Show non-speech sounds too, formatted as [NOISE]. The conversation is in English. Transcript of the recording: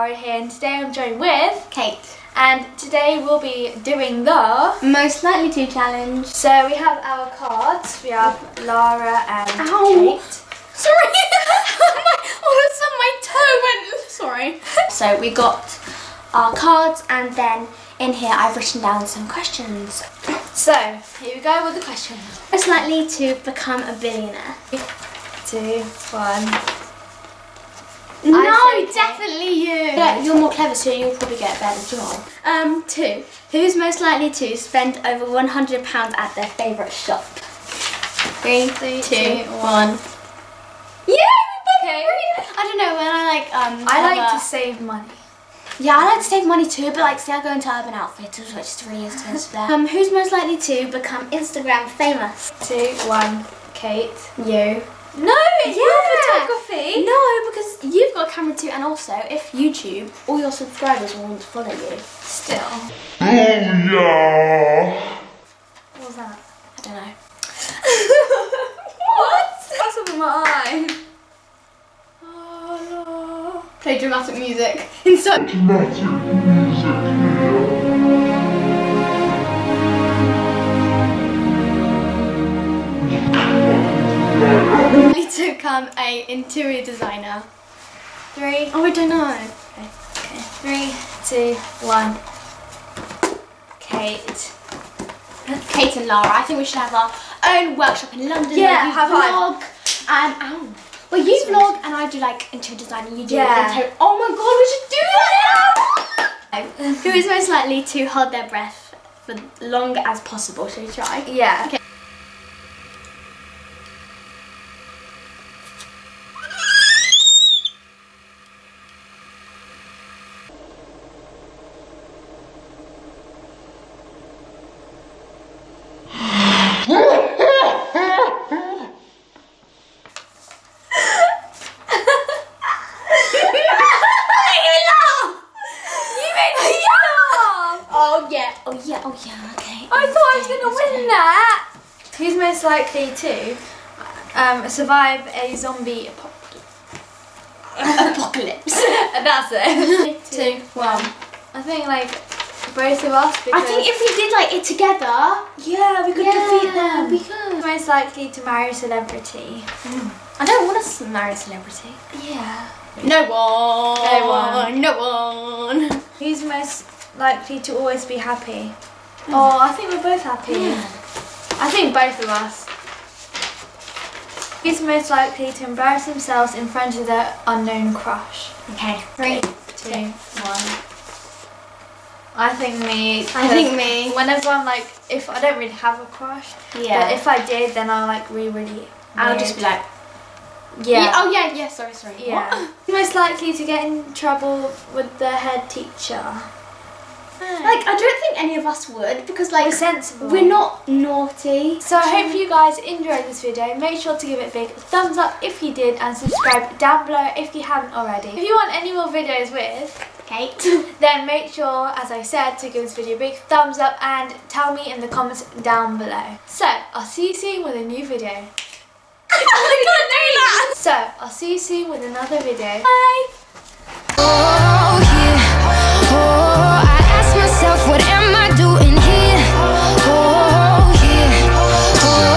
and today I'm joined with Kate and today we'll be doing the. Most likely to challenge. So we have our cards. We have Lara and Ow. Kate. Sorry. [LAUGHS] Oh my, all of a sudden my toe went. Sorry. [LAUGHS] So we got our cards, and then in here I've written down some questions. So here we go with the questions. Most likely to become a billionaire. Two, one. No, definitely you. Yeah, you're more clever, so you'll probably get a better job. Um, two. Who's most likely to spend over one hundred pounds at their favourite shop? Three, Three, two, two, one. Yeah, Okay. I don't know when I like um. I like to save money. Yeah, I like to save money too, but like say I go into Urban Outfitters, which is really expensive there. [LAUGHS] Um, who's most likely to become Instagram famous? Two, one. Kate. You. No, it's Yeah. your photography. No, because you've got a camera too, and also if YouTube, all your subscribers will want to follow you. Still. Oh yeah. What was that? I don't know. [LAUGHS] what? That's up in my eye. Oh, Play dramatic music. [LAUGHS] Inside. Dramatic music here. Need to become a interior designer. Three, Oh, I don't know. okay three, two, one. Kate. Kate and Lara, I think we should have our own workshop in London. Yeah, have vlog. And ow. Well, you vlog and I do like interior design, and you do Yeah. interior. Oh my god, we should do that! [LAUGHS] Who is most likely to hold their breath for long as possible? Shall we try? Yeah. Okay. Yeah, oh yeah, okay. I thought I was gonna win that. Who's most likely to um, survive a zombie apocalypse? Apocalypse. [LAUGHS] That's it. [LAUGHS] Two, one. I think like both of us. I think if we did like it together, yeah, we could defeat them. we could. Most likely to marry a celebrity. I don't want to marry a celebrity. Yeah. No one. No one. No one. Who's most likely to always be happy? Oh, I think we're both happy. I think both of us. Who's most likely to embarrass themselves in front of their unknown crush? Okay. Three. Two, one. I think me. I think me. Whenever I'm like, if I don't really have a crush, Yeah. but if I did, then I'll like be really. I'll just be like. yeah. Oh yeah. Yeah. Sorry. Sorry. Yeah. [LAUGHS] Most likely to get in trouble with the head teacher. Like I don't think any of us would because like We're sensible. we're not naughty. So I hope you guys enjoyed this video. Make sure to give it a big thumbs up if you did and subscribe down below if you haven't already. If you want any more videos with, Kate. [LAUGHS] then make sure, as I said, to give this video a big thumbs up and tell me in the comments down below. So I'll see you soon with a new video. [LAUGHS] I can't do that. So I'll see you soon with another video. Bye.